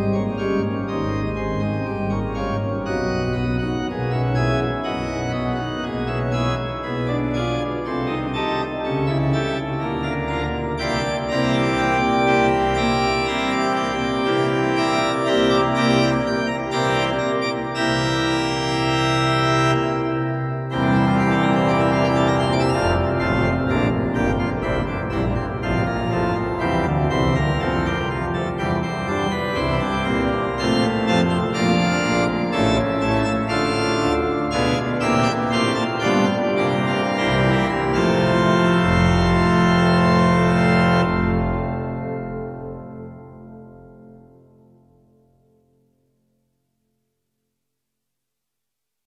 Música